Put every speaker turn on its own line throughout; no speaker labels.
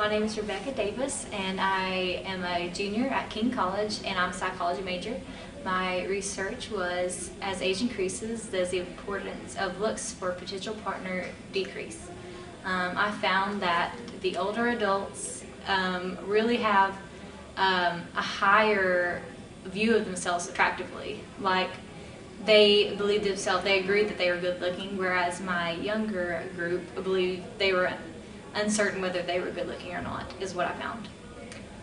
My name is Rebecca Davis, and I am a junior at King College, and I'm a psychology major. My research was as age increases, does the importance of looks for potential partner decrease? Um, I found that the older adults um, really have um, a higher view of themselves attractively. Like they believe themselves, they agreed that they were good looking, whereas my younger group believed they were uncertain whether they were good looking or not, is what I found.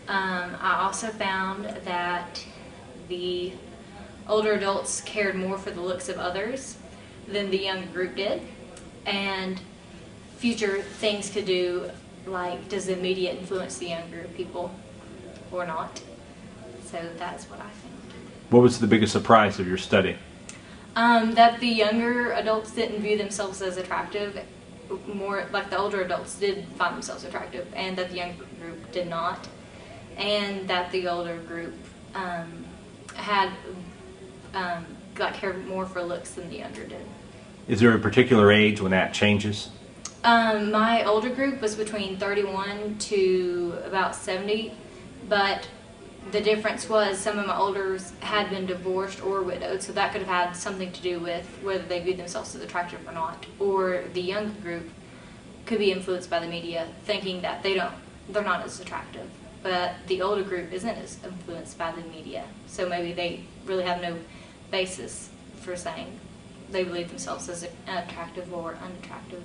Um, I also found that the older adults cared more for the looks of others than the younger group did. And future things could do, like does the media influence the younger people or not? So that's what I found.
What was the biggest surprise of your study?
Um, that the younger adults didn't view themselves as attractive, more like the older adults did find themselves attractive, and that the younger group did not, and that the older group um, had um, got cared more for looks than the younger did.
Is there a particular age when that changes?
Um, my older group was between 31 to about 70, but the difference was some of my olders had been divorced or widowed, so that could have had something to do with whether they viewed themselves as attractive or not. Or the younger group could be influenced by the media, thinking that they don't, they're not as attractive. But the older group isn't as influenced by the media, so maybe they really have no basis for saying they believe themselves as attractive or unattractive.